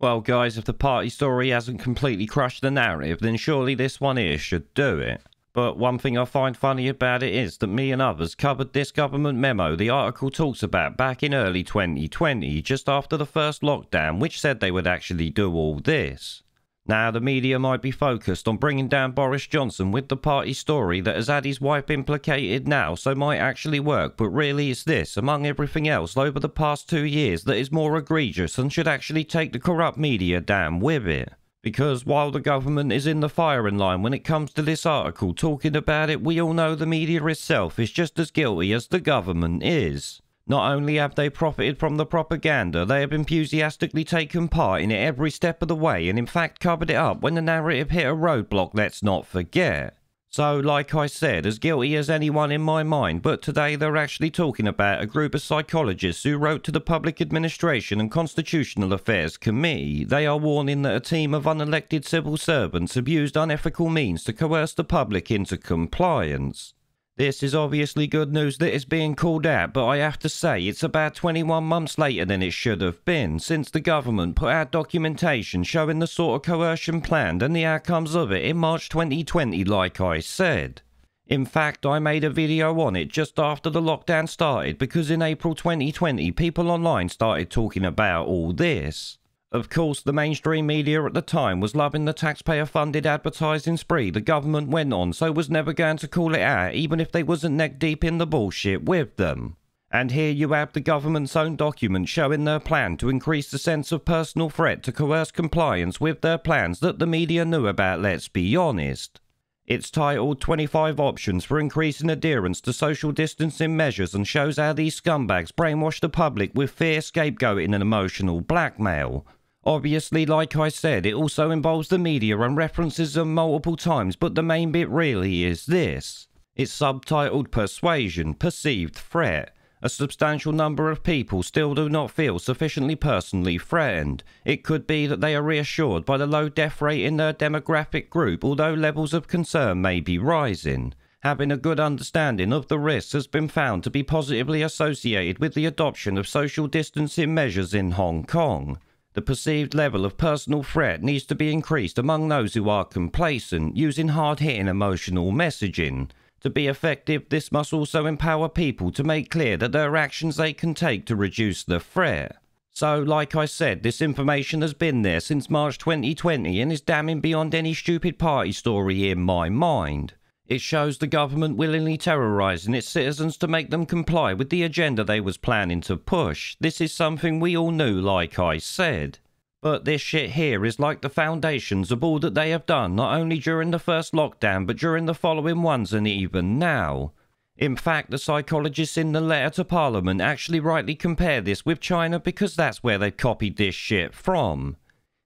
Well, guys, if the party story hasn't completely crushed the narrative, then surely this one here should do it. But one thing I find funny about it is that me and others covered this government memo the article talks about back in early 2020, just after the first lockdown, which said they would actually do all this. Now, the media might be focused on bringing down Boris Johnson with the party story that has had his wife implicated now, so might actually work, but really it's this, among everything else, over the past two years, that is more egregious and should actually take the corrupt media down with it. Because while the government is in the firing line when it comes to this article talking about it, we all know the media itself is just as guilty as the government is. Not only have they profited from the propaganda, they have enthusiastically taken part in it every step of the way and in fact covered it up when the narrative hit a roadblock, let's not forget. So, like I said, as guilty as anyone in my mind, but today they're actually talking about a group of psychologists who wrote to the Public Administration and Constitutional Affairs Committee. They are warning that a team of unelected civil servants abused unethical means to coerce the public into compliance. This is obviously good news that is being called out, but I have to say it's about 21 months later than it should have been, since the government put out documentation showing the sort of coercion planned and the outcomes of it in March 2020, like I said. In fact, I made a video on it just after the lockdown started because in April 2020 people online started talking about all this. Of course, the mainstream media at the time was loving the taxpayer funded advertising spree the government went on, so was never going to call it out, even if they wasn't neck deep in the bullshit with them. And here you have the government's own document showing their plan to increase the sense of personal threat to coerce compliance with their plans that the media knew about, let's be honest. It's titled 25 Options for Increasing Adherence to Social Distancing Measures and shows how these scumbags brainwash the public with fear, scapegoating, and emotional blackmail. Obviously, like I said, it also involves the media and references them multiple times, but the main bit really is this. It's subtitled Persuasion, Perceived Threat. A substantial number of people still do not feel sufficiently personally threatened. It could be that they are reassured by the low death rate in their demographic group, although levels of concern may be rising. Having a good understanding of the risks has been found to be positively associated with the adoption of social distancing measures in Hong Kong. The perceived level of personal threat needs to be increased among those who are complacent, using hard hitting emotional messaging. To be effective, this must also empower people to make clear that there are actions they can take to reduce the threat. So, like I said, this information has been there since March 2020 and is damning beyond any stupid party story in my mind. It shows the government willingly terrorizing its citizens to make them comply with the agenda they was planning to push. This is something we all knew, like I said. But this shit here is like the foundations of all that they have done, not only during the first lockdown, but during the following ones and even now. In fact, the psychologists in the letter to Parliament actually rightly compare this with China because that's where they copied this shit from.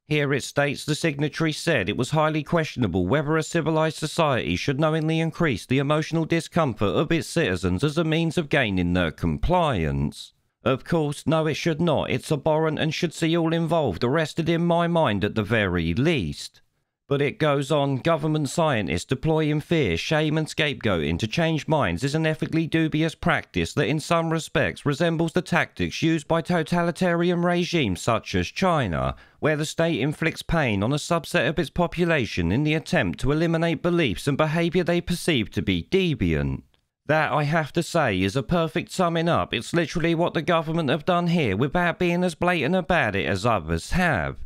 Here it states the signatory said it was highly questionable whether a civilized society should knowingly increase the emotional discomfort of its citizens as a means of gaining their compliance. Of course, no, it should not. It's abhorrent and should see all involved arrested in my mind at the very least. But it goes on, government scientists deploying fear, shame, and scapegoating to change minds is an ethically dubious practice that, in some respects, resembles the tactics used by totalitarian regimes such as China, where the state inflicts pain on a subset of its population in the attempt to eliminate beliefs and behaviour they perceive to be deviant. That, I have to say, is a perfect summing up. It's literally what the government have done here without being as blatant about it as others have.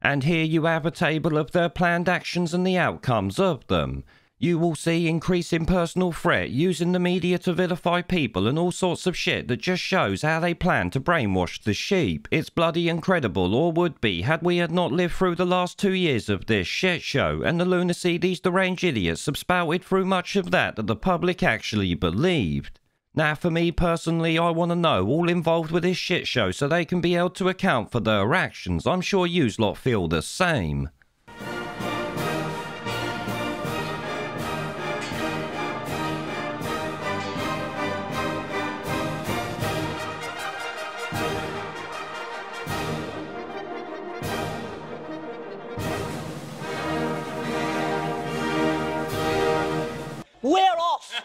And here you have a table of their planned actions and the outcomes of them. You will see increasing personal threat, using the media to vilify people and all sorts of shit that just shows how they plan to brainwash the sheep. It's bloody incredible, or would be, had we had not lived through the last two years of this shit show and the lunacy these deranged idiots have spouted through much of that that the public actually believed. Now, for me personally, I want to know all involved with this shit show so they can be held to account for their actions. I'm sure yous lot feel the same.